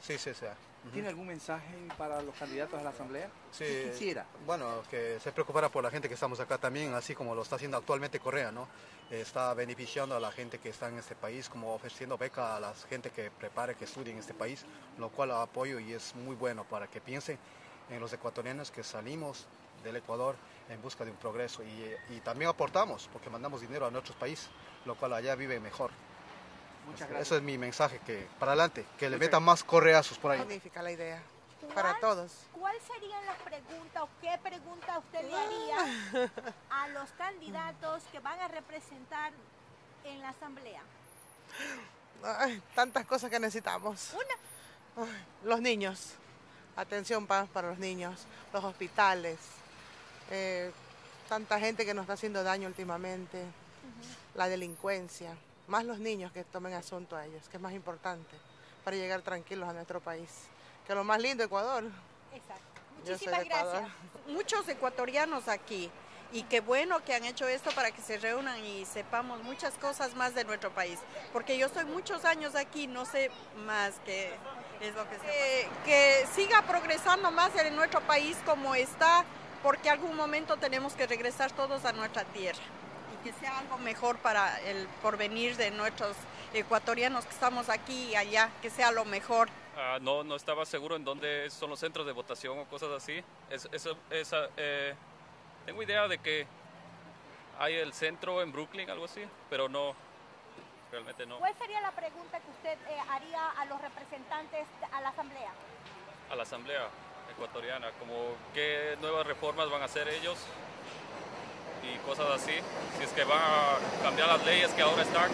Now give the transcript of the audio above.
Sí, sí, sí. ¿Tiene algún mensaje para los candidatos a la Asamblea? Sí, ¿Qué quisiera? Bueno, que se preocupara por la gente que estamos acá también, así como lo está haciendo actualmente Correa, ¿no? Está beneficiando a la gente que está en este país, como ofreciendo beca a la gente que prepare, que estudie en este país, lo cual apoyo y es muy bueno para que piensen en los ecuatorianos que salimos del Ecuador en busca de un progreso y, y también aportamos, porque mandamos dinero a nuestros países, lo cual allá vive mejor. Muchas gracias. Eso es mi mensaje, que para adelante, que le metan más correazos por ahí. Magnífica la idea. Para ¿Cuál- todos. ¿Cuál serían las preguntas o qué pregunta usted le haría a los candidatos que van a representar en la asamblea? Ay, tantas cosas que necesitamos. Una, Ay, los niños. Atención pa- para los niños. Los hospitales. eh, tanta gente que nos está haciendo daño últimamente. La delincuencia. Más los niños que tomen asunto a ellos, que es más importante para llegar tranquilos a nuestro país. Que lo más lindo, Ecuador. exacto. Muchísimas Ecuador. gracias. muchos ecuatorianos aquí y qué bueno que han hecho esto para que se reúnan y sepamos muchas cosas más de nuestro país, porque yo estoy muchos años aquí, no sé más que es lo que se que siga progresando más en nuestro país como está, porque algún momento tenemos que regresar todos a nuestra tierra que sea algo mejor para el porvenir de nuestros ecuatorianos que estamos aquí y allá, que sea lo mejor. Ah, no, no estaba seguro en dónde son los centros de votación o cosas así. Es, eso- esa, eh, tengo idea de que hay el centro en Brooklyn, algo así, pero no, realmente no. ¿Cuál sería la pregunta que usted eh, haría a los representantes a la asamblea? A la Asamblea Ecuatoriana, como qué nuevas reformas van a hacer ellos y cosas así. Si es que van a cambiar las leyes que ahora están.